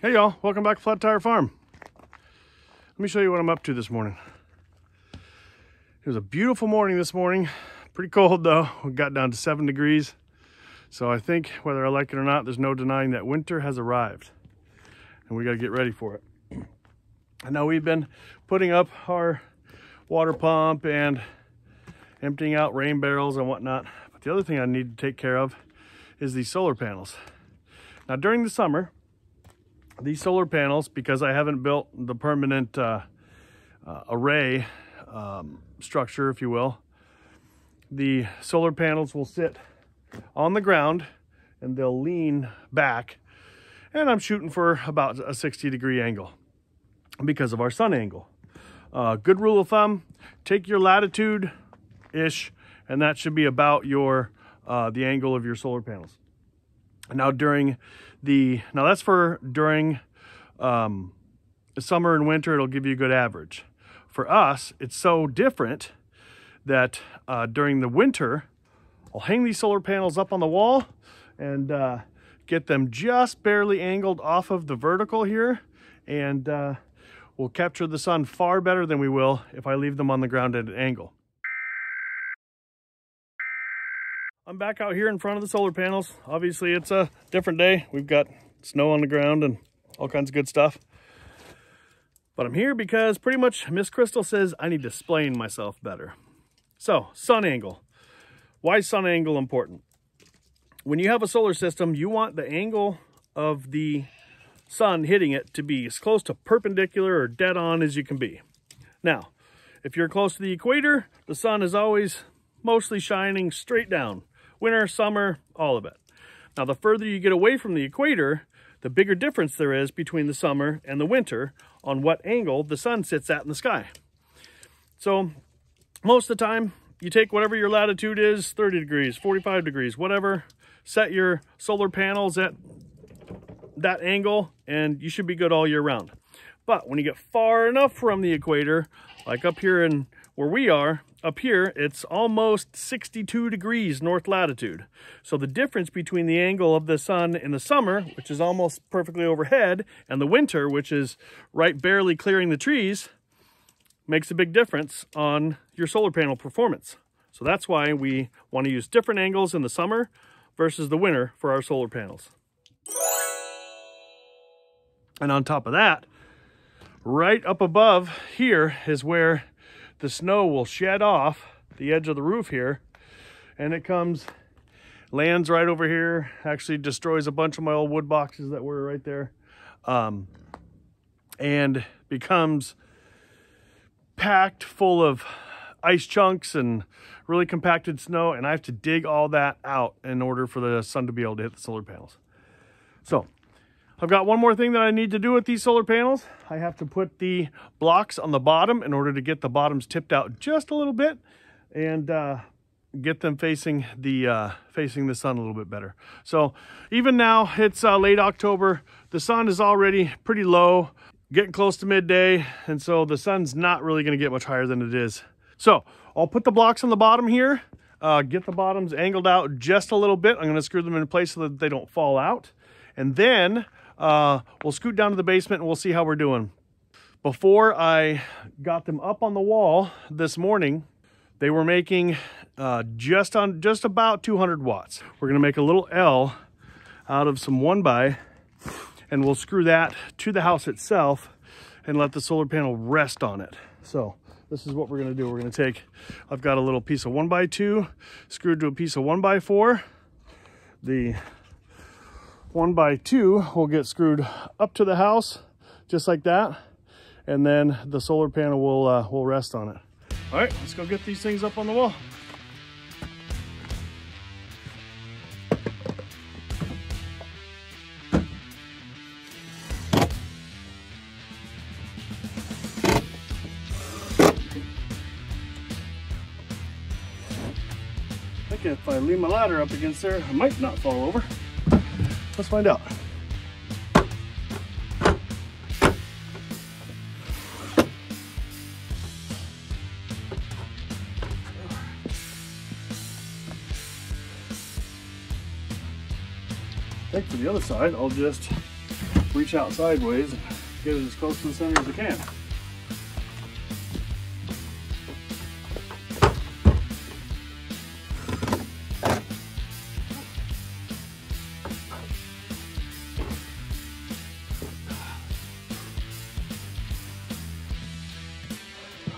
Hey y'all, welcome back to Flat Tire Farm. Let me show you what I'm up to this morning. It was a beautiful morning this morning. Pretty cold though. We got down to seven degrees. So I think whether I like it or not, there's no denying that winter has arrived and we got to get ready for it. I know we've been putting up our water pump and emptying out rain barrels and whatnot. But the other thing I need to take care of is these solar panels. Now during the summer, these solar panels, because I haven't built the permanent uh, uh, array um, structure, if you will, the solar panels will sit on the ground and they'll lean back. And I'm shooting for about a 60 degree angle because of our sun angle. Uh, good rule of thumb, take your latitude-ish, and that should be about your uh, the angle of your solar panels. Now during the, now that's for during um, summer and winter, it'll give you a good average. For us, it's so different that uh, during the winter, I'll hang these solar panels up on the wall and uh, get them just barely angled off of the vertical here and uh, we'll capture the sun far better than we will if I leave them on the ground at an angle. I'm back out here in front of the solar panels. Obviously it's a different day. We've got snow on the ground and all kinds of good stuff. But I'm here because pretty much Miss Crystal says I need to explain myself better. So, sun angle. Why is sun angle important? When you have a solar system, you want the angle of the sun hitting it to be as close to perpendicular or dead on as you can be. Now, if you're close to the equator, the sun is always mostly shining straight down winter, summer, all of it. Now, the further you get away from the equator, the bigger difference there is between the summer and the winter on what angle the sun sits at in the sky. So most of the time, you take whatever your latitude is, 30 degrees, 45 degrees, whatever, set your solar panels at that angle and you should be good all year round. But when you get far enough from the equator, like up here in where we are, up here, it's almost 62 degrees north latitude. So the difference between the angle of the sun in the summer, which is almost perfectly overhead, and the winter, which is right barely clearing the trees, makes a big difference on your solar panel performance. So that's why we want to use different angles in the summer versus the winter for our solar panels. And on top of that, right up above here is where the snow will shed off the edge of the roof here and it comes lands right over here actually destroys a bunch of my old wood boxes that were right there um, and becomes packed full of ice chunks and really compacted snow and I have to dig all that out in order for the sun to be able to hit the solar panels. So I've got one more thing that I need to do with these solar panels. I have to put the blocks on the bottom in order to get the bottoms tipped out just a little bit and uh, get them facing the uh, facing the sun a little bit better. So even now it's uh, late October. The sun is already pretty low, getting close to midday. And so the sun's not really gonna get much higher than it is. So I'll put the blocks on the bottom here, uh, get the bottoms angled out just a little bit. I'm gonna screw them in place so that they don't fall out. And then uh, we'll scoot down to the basement and we'll see how we're doing. Before I got them up on the wall this morning, they were making uh, just on just about 200 watts. We're gonna make a little L out of some one by and we'll screw that to the house itself and let the solar panel rest on it. So this is what we're gonna do. We're gonna take, I've got a little piece of one by two screwed to a piece of one by four. The one by two will get screwed up to the house just like that and then the solar panel will uh, will rest on it all right let's go get these things up on the wall I think if I leave my ladder up against there, I might not fall over. Let's find out. I think for the other side, I'll just reach out sideways and get it as close to the center as I can.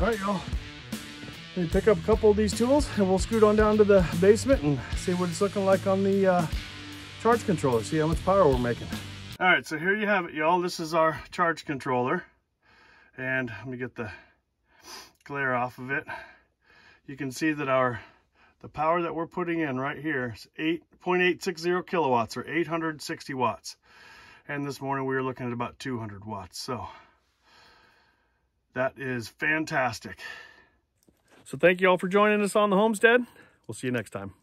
All right, y'all. Let me Pick up a couple of these tools and we'll scoot on down to the basement and see what it's looking like on the uh, charge controller, see how much power we're making. All right, so here you have it, y'all. This is our charge controller. And let me get the glare off of it. You can see that our the power that we're putting in right here is 8.860 kilowatts or 860 watts. And this morning we were looking at about 200 watts. So that is fantastic. So thank you all for joining us on the homestead. We'll see you next time.